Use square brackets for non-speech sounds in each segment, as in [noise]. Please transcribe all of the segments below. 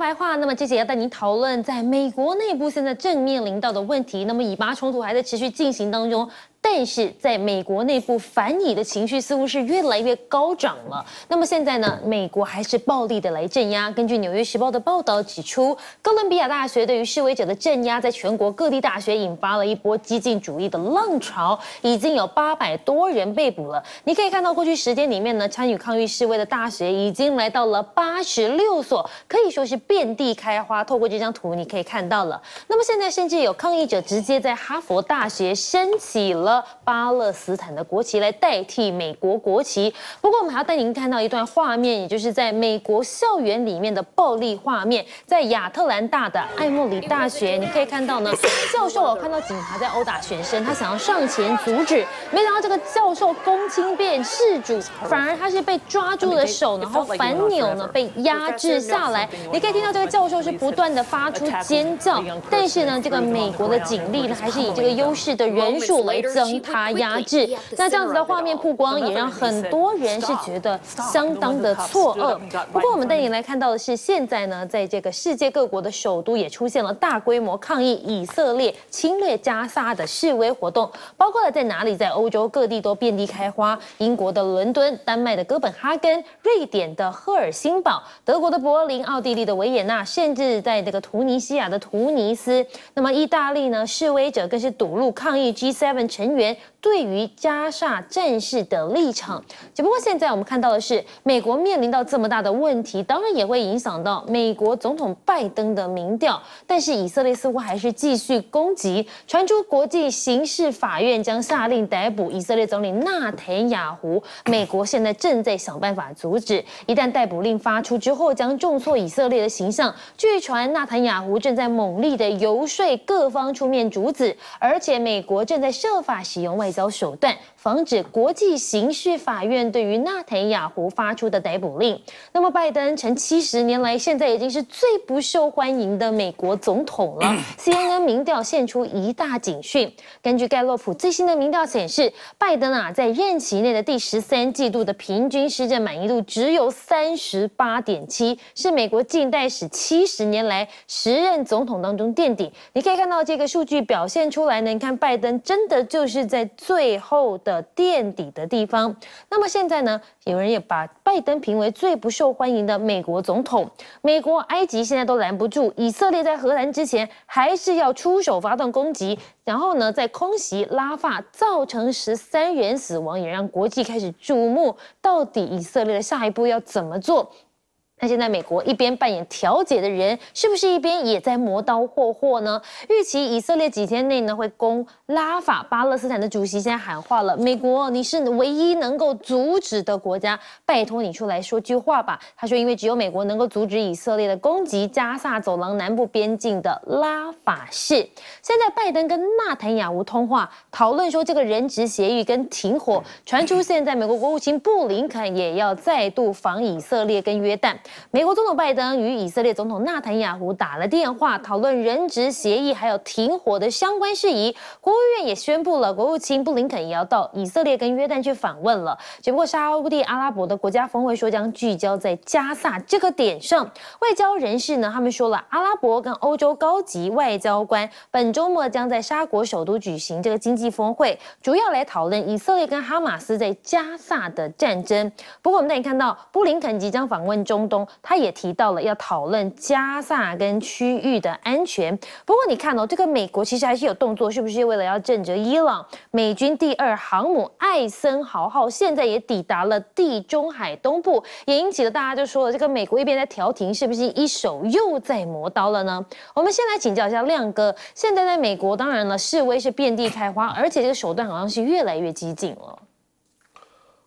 白话，那么这节要带您讨论在美国内部现在正面临到的问题。那么以巴冲突还在持续进行当中。但是在美国内部反以的情绪似乎是越来越高涨了。那么现在呢，美国还是暴力的来镇压。根据《纽约时报》的报道指出，哥伦比亚大学对于示威者的镇压，在全国各地大学引发了一波激进主义的浪潮，已经有八百多人被捕了。你可以看到，过去时间里面呢，参与抗议示威的大学已经来到了八十六所，可以说是遍地开花。透过这张图，你可以看到了。那么现在甚至有抗议者直接在哈佛大学升起了。巴勒斯坦的国旗来代替美国国旗。不过，我们还要带您看到一段画面，也就是在美国校园里面的暴力画面。在亚特兰大的艾默里大学，你可以看到呢，教授我看到警察在殴打学生，他想要上前阻止，没想到这个教授公亲变事主，反而他是被抓住了手，然后反扭呢，被压制下来。你可以听到这个教授是不断的发出尖叫，但是呢，这个美国的警力呢，还是以这个优势的人数来将他压制。那这样子的画面曝光，也让很多人是觉得相当的错愕。不过，我们带你来看到的是，现在呢，在这个世界各国的首都也出现了大规模抗议以色列侵略加沙的示威活动，包括了在哪里，在欧洲各地都遍地开花。英国的伦敦、丹麦的哥本哈根、瑞典的赫尔辛堡、德国的柏林、奥地利的维也纳，甚至在这个图尼西亚的图尼斯。那么，意大利呢，示威者更是堵路抗议 G7 成员。对于加沙战事的立场，只不过现在我们看到的是，美国面临到这么大的问题，当然也会影响到美国总统拜登的民调。但是以色列似乎还是继续攻击，传出国际刑事法院将下令逮捕以色列总理纳坦雅胡，美国现在正在想办法阻止。一旦逮捕令发出之后，将重挫以色列的形象。据传纳坦雅胡正在猛力的游说各方出面阻止，而且美国正在设法使用外。交手段防止国际刑事法院对于纳坦雅胡发出的逮捕令。那么，拜登成七十年来现在已经是最不受欢迎的美国总统了。CNN 民调现出一大警讯。根据盖洛普最新的民调显示，拜登啊在任期内的第十三季度的平均施政满意度只有三十八点七，是美国近代史七十年来时任总统当中垫底。你可以看到这个数据表现出来呢，你看拜登真的就是在。最后的的垫底的地方。那么现在呢？有人也把拜登评为最不受欢迎的美国总统。美国、埃及现在都拦不住，以色列在荷兰之前还是要出手发动攻击。然后呢，在空袭拉法造成十三人死亡，也让国际开始瞩目，到底以色列的下一步要怎么做？那现在美国一边扮演调解的人，是不是一边也在磨刀霍霍呢？预期以色列几天内呢会攻拉法，巴勒斯坦的主席现在喊话了：美国，你是唯一能够阻止的国家，拜托你出来说句话吧。他说，因为只有美国能够阻止以色列的攻击加萨走廊南部边境的拉法市。现在拜登跟纳坦雅胡通话，讨论说这个人质协议跟停火，传出现在美国国务卿布林肯也要再度访以色列跟约旦。美国总统拜登与以色列总统纳坦雅胡打了电话，讨论人质协议还有停火的相关事宜。国务院也宣布了，国务卿布林肯也要到以色列跟约旦去访问了。只不过沙地阿拉伯的国家峰会说将聚焦在加萨这个点上。外交人士呢，他们说了，阿拉伯跟欧洲高级外交官本周末将在沙国首都举行这个经济峰会，主要来讨论以色列跟哈马斯在加萨的战争。不过我们可以看到，布林肯即将访问中东。他也提到了要讨论加萨跟区域的安全。不过你看哦，这个美国其实还是有动作，是不是为了要震着伊朗？美军第二航母艾森豪号现在也抵达了地中海东部，也引起了大家就说了，这个美国一边在调停，是不是一手又在磨刀了呢？我们先来请教一下亮哥，现在在美国，当然了，示威是遍地开花，而且这个手段好像是越来越激进了。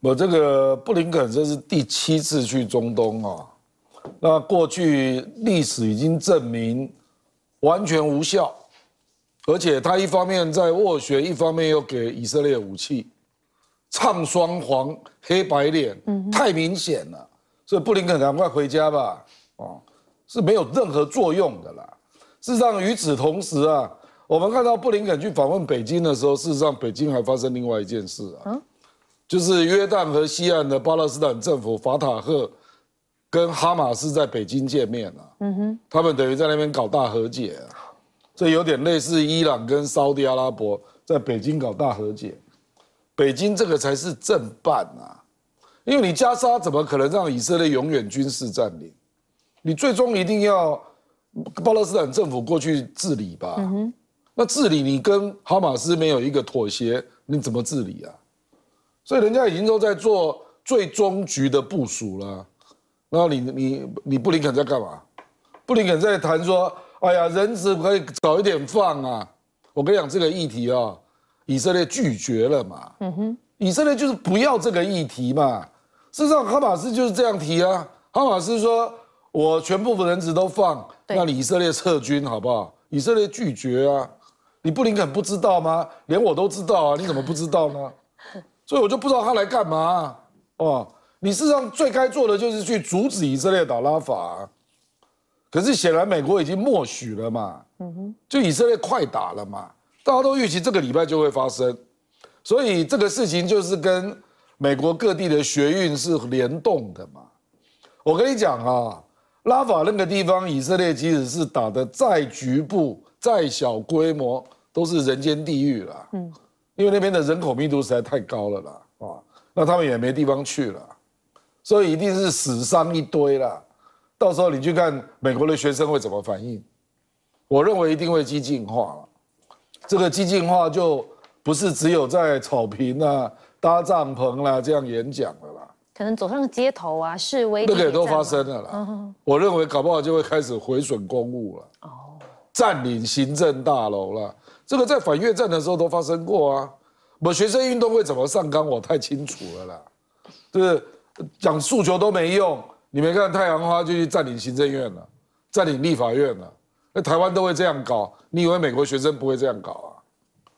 我这个布林肯这是第七次去中东啊。那过去历史已经证明完全无效，而且他一方面在斡旋，一方面又给以色列武器，唱双簧，黑白脸，太明显了。所以布林肯赶快回家吧，哦，是没有任何作用的啦。事实上，与此同时啊，我们看到布林肯去访问北京的时候，事实上北京还发生另外一件事啊，就是约旦和西岸的巴勒斯坦政府法塔赫。跟哈马斯在北京见面了。嗯哼，他们等于在那边搞大和解啊，这有点类似伊朗跟沙特阿拉伯在北京搞大和解。北京这个才是正办啊，因为你加沙怎么可能让以色列永远军事占领？你最终一定要巴勒斯坦政府过去治理吧？那治理你跟哈马斯没有一个妥协，你怎么治理啊？所以人家已经都在做最终局的部署了。然后你你你布林肯在干嘛？布林肯在谈说，哎呀，人质可以早一点放啊！我跟你讲这个议题啊，以色列拒绝了嘛。嗯哼，以色列就是不要这个议题嘛。事实上，哈马斯就是这样提啊。哈马斯说，我全部的人质都放，那你以色列撤军好不好？以色列拒绝啊。你布林肯不知道吗？连我都知道啊，你怎么不知道呢？[laughs] 所以我就不知道他来干嘛哦。你事实上最该做的就是去阻止以色列打拉法，可是显然美国已经默许了嘛。嗯哼，就以色列快打了嘛，大家都预期这个礼拜就会发生，所以这个事情就是跟美国各地的学运是联动的嘛。我跟你讲啊，拉法那个地方，以色列即使是打的再局部、再小规模，都是人间地狱了。嗯，因为那边的人口密度实在太高了啦，啊，那他们也没地方去了。所以一定是死伤一堆啦，到时候你去看美国的学生会怎么反应？我认为一定会激进化了。这个激进化就不是只有在草坪啊、搭帐篷啦这样演讲的啦，可能走上街头啊、示威，那个也都发生了啦。我认为搞不好就会开始毁损公务了，哦，占领行政大楼了。这个在反越战的时候都发生过啊。我学生运动会怎么上纲，我太清楚了啦，就是。讲诉求都没用，你没看太阳花就去占领行政院了，占领立法院了，那台湾都会这样搞，你以为美国学生不会这样搞啊？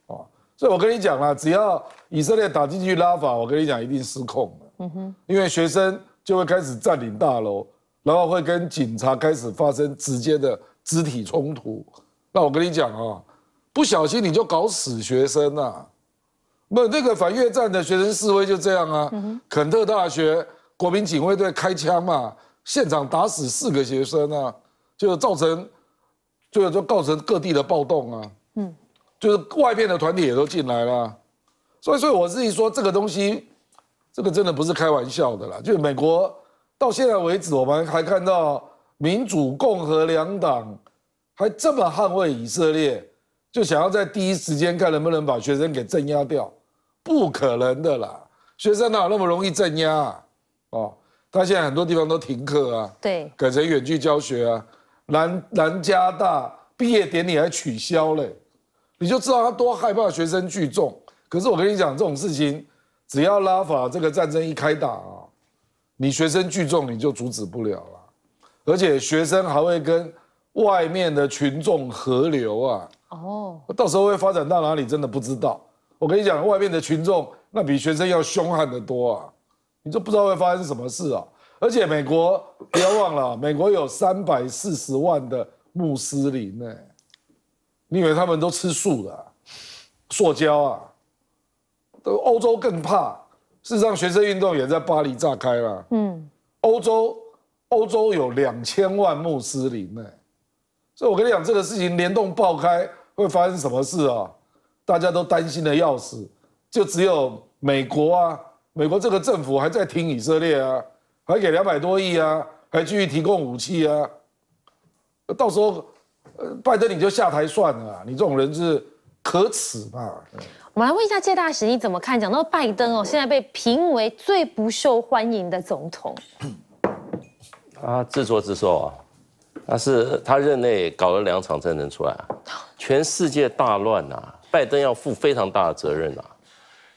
哦，所以我跟你讲啊，只要以色列打进去拉法，我跟你讲一定失控了。嗯哼，因为学生就会开始占领大楼，然后会跟警察开始发生直接的肢体冲突。那我跟你讲啊，不小心你就搞死学生啊！不，那个反越战的学生示威就这样啊。肯特大学国民警卫队开枪嘛，现场打死四个学生啊，就造成，就就造成各地的暴动啊。嗯，就是外面的团体也都进来了，所以，所以我自己说这个东西，这个真的不是开玩笑的啦。就美国到现在为止，我们还看到民主共和两党还这么捍卫以色列，就想要在第一时间看能不能把学生给镇压掉。不可能的啦，学生哪有那么容易镇压啊？哦，他现在很多地方都停课啊，对，改成远距教学啊。南南加大毕业典礼还取消嘞，你就知道他多害怕学生聚众。可是我跟你讲，这种事情只要拉法这个战争一开打啊，你学生聚众你就阻止不了了，而且学生还会跟外面的群众合流啊。哦，到时候会发展到哪里，真的不知道。我跟你讲，外面的群众那比学生要凶悍得多啊！你就不知道会发生什么事啊！而且美国不要忘了，美国有三百四十万的穆斯林呢。你以为他们都吃素的？塑胶啊！都欧洲更怕。事实上，学生运动也在巴黎炸开了。嗯，欧洲欧洲有两千万穆斯林呢，所以我跟你讲，这个事情联动爆开会发生什么事啊？大家都担心的要死，就只有美国啊，美国这个政府还在听以色列啊，还给两百多亿啊，还继续提供武器啊。到时候，呃，拜登你就下台算了，你这种人是可耻嘛。我们来问一下谢大使，你怎么看？讲到拜登哦，现在被评为最不受欢迎的总统。他自作自受啊，他是他任内搞了两场战争出来啊，全世界大乱呐。拜登要负非常大的责任啊，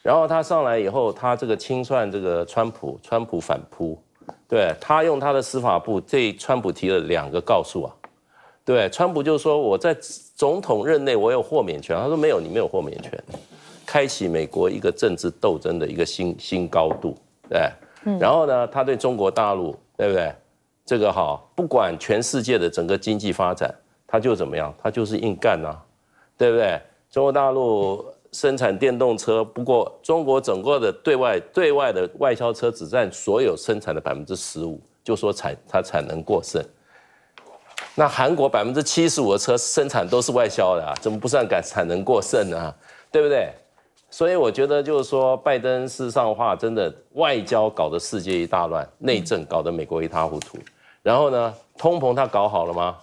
然后他上来以后，他这个清算这个川普，川普反扑，对他用他的司法部对川普提了两个告诉啊，对，川普就说我在总统任内我有豁免权，他说没有，你没有豁免权，开启美国一个政治斗争的一个新新高度，对，然后呢，他对中国大陆，对不对？这个好，不管全世界的整个经济发展，他就怎么样，他就是硬干呐，对不对？中国大陆生产电动车，不过中国整个的对外对外的外销车只占所有生产的百分之十五，就说产它产能过剩。那韩国百分之七十五的车生产都是外销的啊，怎么不算赶产能过剩呢？对不对？所以我觉得就是说，拜登事上话真的外交搞得世界一大乱，内政搞得美国一塌糊涂。然后呢，通膨他搞好了吗？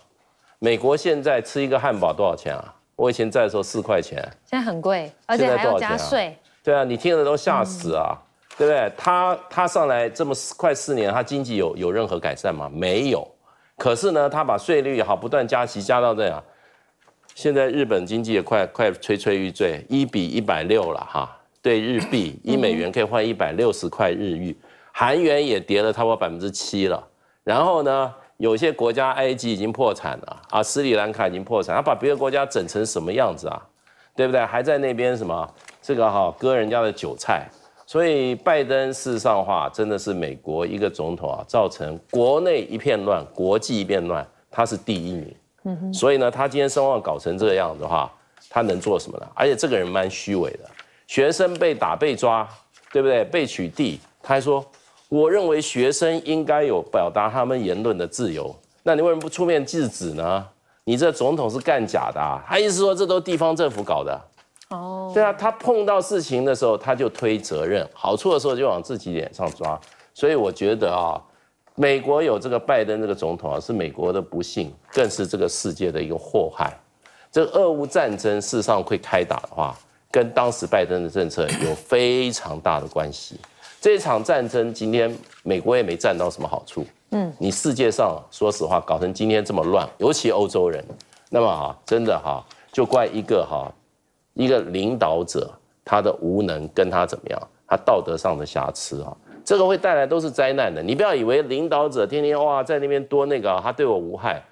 美国现在吃一个汉堡多少钱啊？我以前在的时候四块钱，现在很贵，而且还要加税。对啊，你听了都吓死啊，对不对？他他上来这么快四年，他经济有有任何改善吗？没有。可是呢，他把税率好不断加息，加到这样，现在日本经济也快快垂垂欲坠，一比一百六了哈。对日币 [clears throat] 一美元可以换一百六十块日元，韩元也跌了差不多百分之七了。然后呢，有些国家埃及已经破产了啊，斯里兰卡已经破产，他把别的国家整成什么样子啊？对不对？还在那边什么这个哈割人家的韭菜。所以拜登事实上话，真的是美国一个总统啊，造成国内一片乱，国际一片乱，他是第一名。嗯哼。所以呢，他今天声望搞成这样子的话，他能做什么呢？而且这个人蛮虚伪的，学生被打被抓，对不对？被取缔，他还说，我认为学生应该有表达他们言论的自由。那你为什么不出面制止呢？你这总统是干假的啊，他意思说这都地方政府搞的。哦，对啊，他碰到事情的时候，他就推责任，好处的时候就往自己脸上抓。所以我觉得啊，美国有这个拜登这个总统啊，是美国的不幸，更是这个世界的一个祸害。这个俄乌战争事实上会开打的话，跟当时拜登的政策有非常大的关系。这场战争今天美国也没占到什么好处。嗯，你世界上说实话搞成今天这么乱，尤其欧洲人，那么哈，真的哈，就怪一个哈。一个领导者，他的无能跟他怎么样？他道德上的瑕疵啊，这个会带来都是灾难的。你不要以为领导者天天哇在那边多那个，他对我无害。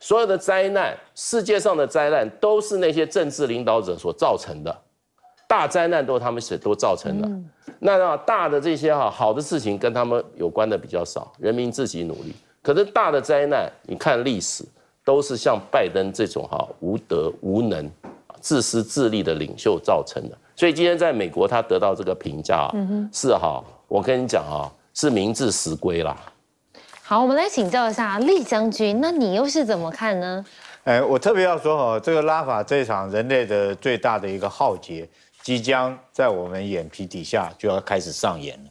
所有的灾难，世界上的灾难都是那些政治领导者所造成的，大灾难都是他们是都造成的。那大的这些哈好的事情跟他们有关的比较少，人民自己努力。可是大的灾难，你看历史都是像拜登这种哈无德无能。自私自利的领袖造成的，所以今天在美国他得到这个评价，是哈，我跟你讲啊，是名至实归啦。好，我们来请教一下厉将军，那你又是怎么看呢？哎，我特别要说哈，这个拉法这场人类的最大的一个浩劫，即将在我们眼皮底下就要开始上演了。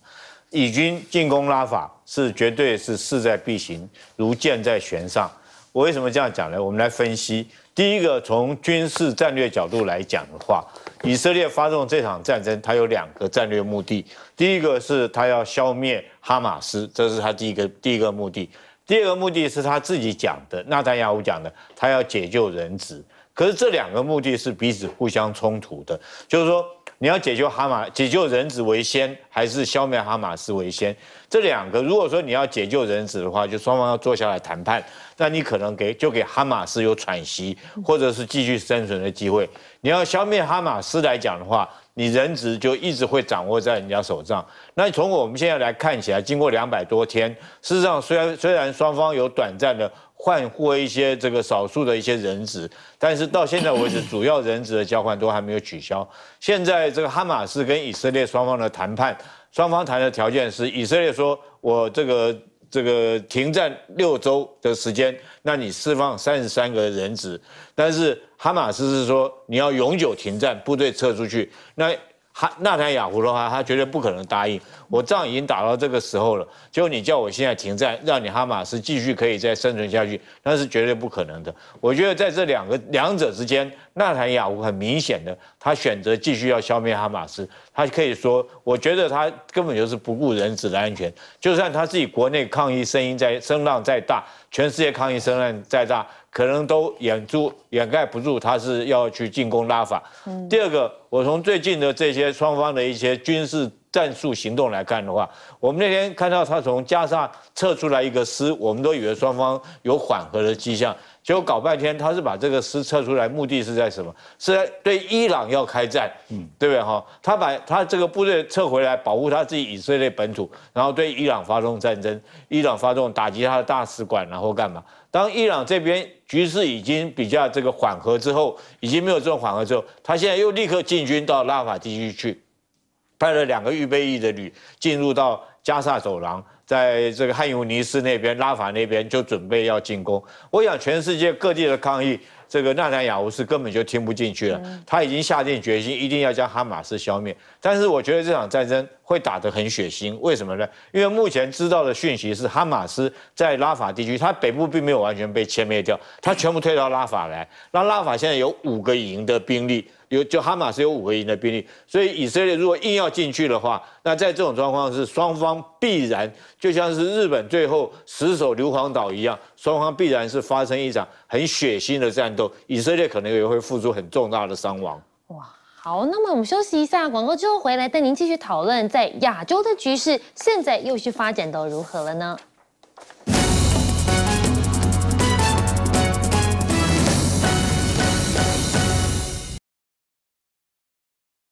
以军进攻拉法是绝对是势在必行，如箭在弦上。我为什么这样讲呢？我们来分析。第一个，从军事战略角度来讲的话，以色列发动这场战争，它有两个战略目的。第一个是他要消灭哈马斯，这是他第一个第一个目的。第二个目的是他自己讲的，纳坦雅胡讲的，他要解救人质。可是这两个目的是彼此互相冲突的，就是说。你要解救哈马，解救人质为先，还是消灭哈马斯为先？这两个，如果说你要解救人质的话，就双方要坐下来谈判，那你可能给就给哈马斯有喘息或者是继续生存的机会。你要消灭哈马斯来讲的话，你人质就一直会掌握在人家手上。那从我们现在来看起来，经过两百多天，事实上虽然虽然双方有短暂的。换获一些这个少数的一些人质，但是到现在为止，主要人质的交换都还没有取消。现在这个哈马斯跟以色列双方的谈判，双方谈的条件是，以色列说我这个这个停战六周的时间，那你释放三十三个人质，但是哈马斯是说你要永久停战，部队撤出去。那哈纳坦雅胡的话，他绝对不可能答应。我仗已经打到这个时候了，结果你叫我现在停战，让你哈马斯继续可以再生存下去，那是绝对不可能的。我觉得在这两个两者之间，纳坦雅胡很明显的，他选择继续要消灭哈马斯。他可以说，我觉得他根本就是不顾人质的安全。就算他自己国内抗议声音在声浪再大，全世界抗议声浪再大，可能都掩住掩盖不住他是要去进攻拉法。第二个，我从最近的这些双方的一些军事。战术行动来看的话，我们那天看到他从加沙撤出来一个师，我们都以为双方有缓和的迹象，结果搞半天他是把这个师撤出来，目的是在什么？是在对伊朗要开战，嗯，对不对哈？他把他这个部队撤回来，保护他自己以色列本土，然后对伊朗发动战争，伊朗发动打击他的大使馆，然后干嘛？当伊朗这边局势已经比较这个缓和之后，已经没有这种缓和之后，他现在又立刻进军到拉法地区去。派了两个预备役的旅进入到加沙走廊，在这个汉尤尼斯那边、拉法那边就准备要进攻。我想全世界各地的抗议。这个纳坦雅胡斯根本就听不进去了，他已经下定决心，一定要将哈马斯消灭。但是我觉得这场战争会打得很血腥，为什么呢？因为目前知道的讯息是，哈马斯在拉法地区，它北部并没有完全被歼灭掉，它全部退到拉法来。那拉法现在有五个营的兵力。有就哈马斯有五个营的兵力，所以以色列如果硬要进去的话，那在这种状况是双方必然就像是日本最后死守硫磺岛一样，双方必然是发生一场很血腥的战斗，以色列可能也会付出很重大的伤亡。哇，好，那么我们休息一下，广告之后回来带您继续讨论，在亚洲的局势现在又是发展到如何了呢？